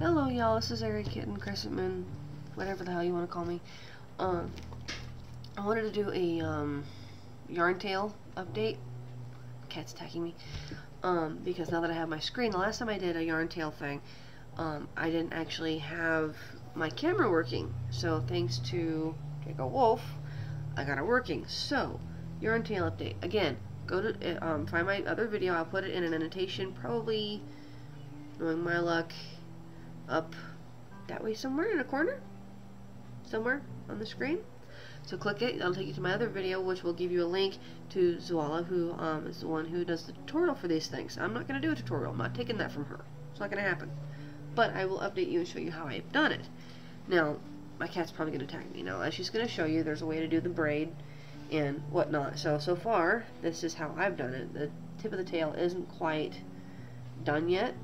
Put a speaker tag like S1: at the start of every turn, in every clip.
S1: Hello, y'all. This is Eric Kitten, Crescent Moon, whatever the hell you want to call me. Um, I wanted to do a um, yarn tail update. Cat's attacking me. Um, because now that I have my screen, the last time I did a yarn tail thing, um, I didn't actually have my camera working. So thanks to Draco Wolf, I got it working. So, yarn tail update. Again, go to uh, um, find my other video. I'll put it in an annotation, probably, knowing my luck, up that way somewhere in a corner, somewhere on the screen. So click it, that'll take you to my other video, which will give you a link to Zuhala, who um, is the one who does the tutorial for these things. I'm not going to do a tutorial, I'm not taking that from her. It's not going to happen. But I will update you and show you how I've done it. Now, my cat's probably going to attack me. Now, as she's going to show you, there's a way to do the braid and whatnot. So, so far, this is how I've done it. The tip of the tail isn't quite done yet.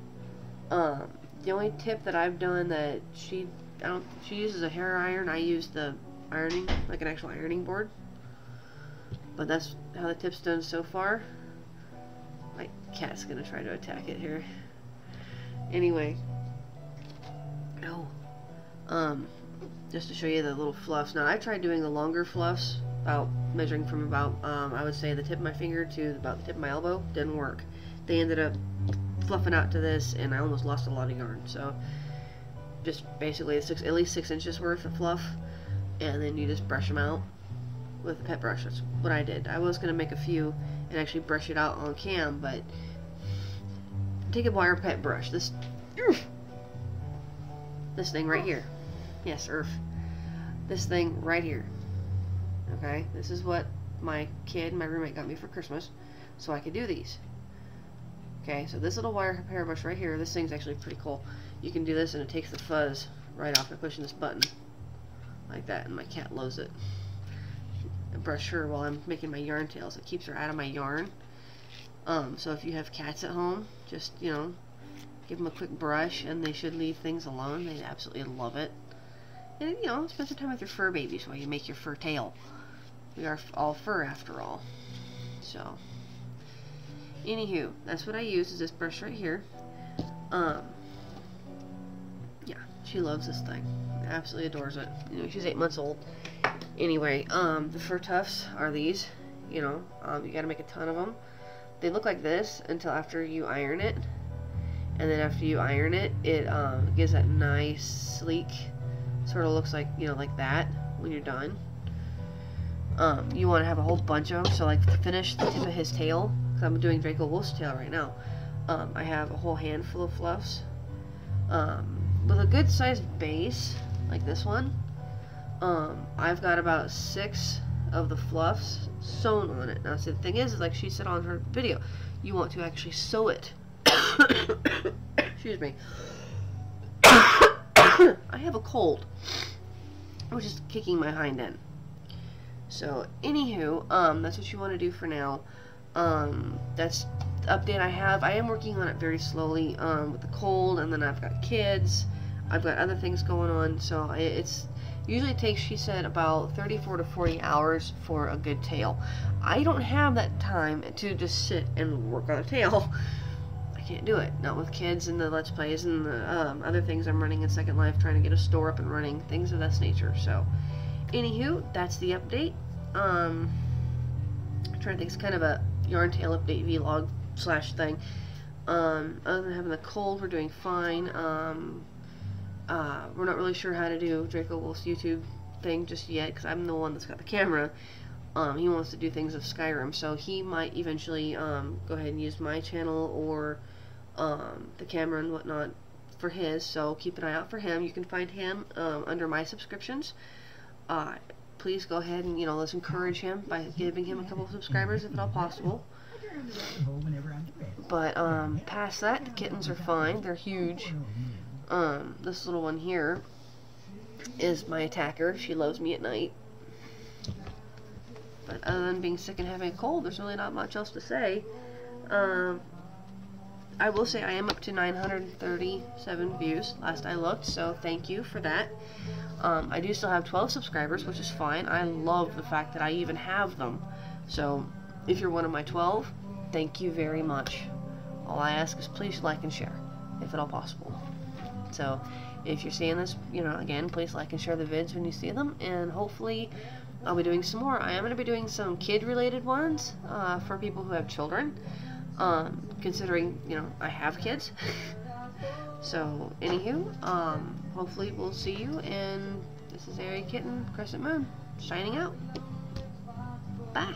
S1: Um, the only tip that I've done that she, I don't, she uses a hair iron. I use the ironing, like an actual ironing board. But that's how the tip's done so far. My cat's gonna try to attack it here. Anyway. Oh. Um, just to show you the little fluffs. Now, I tried doing the longer fluffs, about measuring from about, um, I would say the tip of my finger to about the tip of my elbow. Didn't work. They ended up fluffing out to this, and I almost lost a lot of yarn. So, just basically six, at least six inches worth of fluff, and then you just brush them out with a pet brush. That's what I did. I was gonna make a few and actually brush it out on cam, but take a wire pet brush. This, this thing right here. Yes, earth. This thing right here. Okay, this is what my kid, my roommate, got me for Christmas, so I could do these. Okay, so this little wire hairbrush right here, this thing's actually pretty cool. You can do this and it takes the fuzz right off by pushing this button. Like that, and my cat loves it. I brush her while I'm making my yarn tails. It keeps her out of my yarn. Um, so if you have cats at home, just, you know, give them a quick brush and they should leave things alone. They absolutely love it. And, you know, spend some time with your fur babies while you make your fur tail. We are all fur after all. So... Anywho, that's what I use is this brush right here. Um, yeah, she loves this thing. Absolutely adores it. You know, she's eight months old. Anyway, um, the fur tufts are these. You know, um, you gotta make a ton of them. They look like this until after you iron it. And then after you iron it, it um, gives that nice, sleek, sort of looks like, you know, like that when you're done. Um, you want to have a whole bunch of them. So, like, finish the tip of his tail, I'm doing Draco Wolf's tail right now. Um, I have a whole handful of fluffs. Um, with a good sized base, like this one, um, I've got about six of the fluffs sewn on it. Now, see, the thing is, is like she said on her video, you want to actually sew it. Excuse me. I have a cold, which is kicking my hind end. So, anywho, um, that's what you want to do for now. Um, that's the update I have. I am working on it very slowly um, with the cold, and then I've got kids. I've got other things going on, so it's usually takes, she said, about 34 to 40 hours for a good tail. I don't have that time to just sit and work on a tail. I can't do it. Not with kids and the Let's Plays and the um, other things I'm running in Second Life, trying to get a store up and running, things of that nature. So, anywho, that's the update. Um, I'm trying to think, it's kind of a yarn tail update vlog slash thing. Um, other than having the cold, we're doing fine. Um, uh, we're not really sure how to do Draco Wolf's YouTube thing just yet because I'm the one that's got the camera. Um, he wants to do things of Skyrim, so he might eventually um, go ahead and use my channel or um, the camera and whatnot for his. So keep an eye out for him. You can find him um, under my subscriptions. Uh, please go ahead and, you know, let's encourage him by giving him a couple of subscribers if at all possible. But, um, past that, the kittens are fine. They're huge. Um, this little one here is my attacker. She loves me at night. But other than being sick and having a cold, there's really not much else to say. Um, I will say I am up to 937 views last I looked, so thank you for that. Um, I do still have 12 subscribers, which is fine. I love the fact that I even have them. So, if you're one of my 12, thank you very much. All I ask is please like and share, if at all possible. So if you're seeing this, you know, again, please like and share the vids when you see them, and hopefully I'll be doing some more. I am going to be doing some kid-related ones uh, for people who have children, um, considering, you know, I have kids. so, anywho, um, hopefully we'll see you, and this is Airy Kitten Crescent Moon, shining out. Bye.